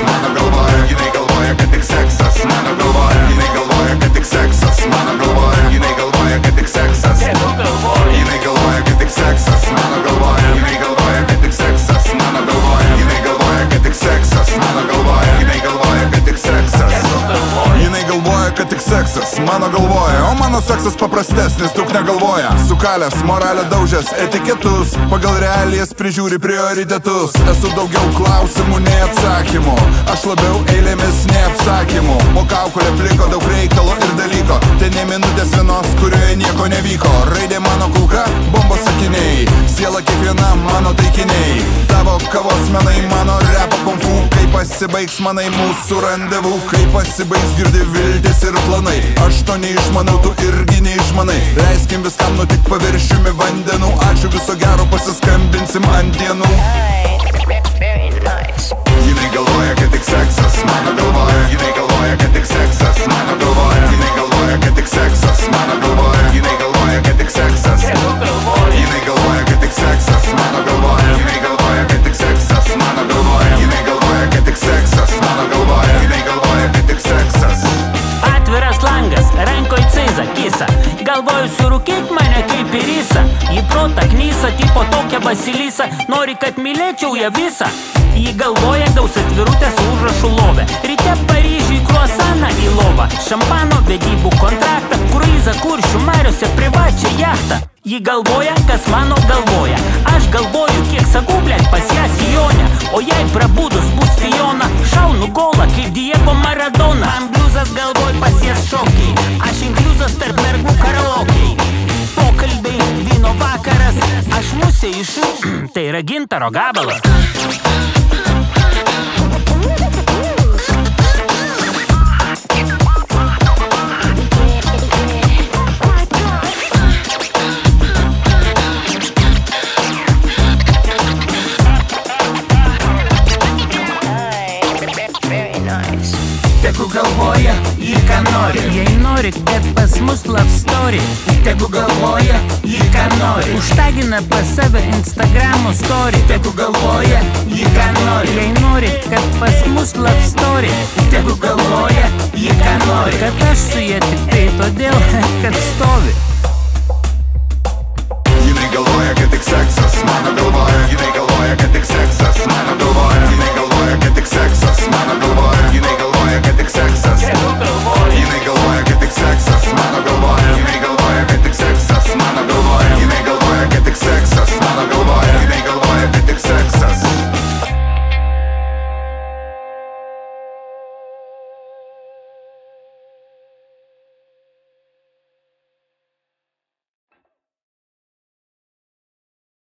Smile. Seksas mano galvoja O mano seksas paprastesnis, daug negalvoja. Sukalęs, moralę daužęs, etiketus Pagal realijas prižiūri prioritetus. Esu daugiau klausimų nei atsakymų Aš labiau eilėmis nei apsakymų Po kaukulė pliko daug reikalo ir dalyko Tai ne minutės vienos, kurioje nieko nevyko. Raidė mano kulka, bombos sakiniai Siela kiekviena mano taikiniai. Tavo kavos menai, mano pasibaigs manai mūsų randevų Kai pasibaigs girdi viltis ir planai. Aš to neišmanau, tu irgi neišmanai. Leiskim viskam nutik paviršiumi vandenų. Ačiū viso gero pasiskambinsim ant dienų protą knysa, tipo tokia basilisa Nori, kad mylėčiau ją visą. Ji galvoja gaus atvirutę su užrašu lovę. Ryte Paryžiui kruasaną į lovą. Šampano vedybų kontraktą Kruizą kuršių mariuose privačią jachtą. Ji galvoja, kas mano galvoja. Aš galvoju, kiek sagų, blėt, pas ją sijonę. O jei prabudus bus Fiona. Šaunu golą kaip Diego Maradona. Man bliuzas galvoj pasies šokiai. Aš inkliuzas tarp mergų karaokiai Aš musė iš Tai yra gintaro gabalas Jei nori, kad pas mus love story. Tegu galvoja, ji ką nori. Užtagina pas save Instagramo story. Tegu galvoja, ji ką nori. Jei nori, kad pas mus love story. Tegu galvoja, ji ką nori. Kad aš su ja tik tai todėl, kad stovi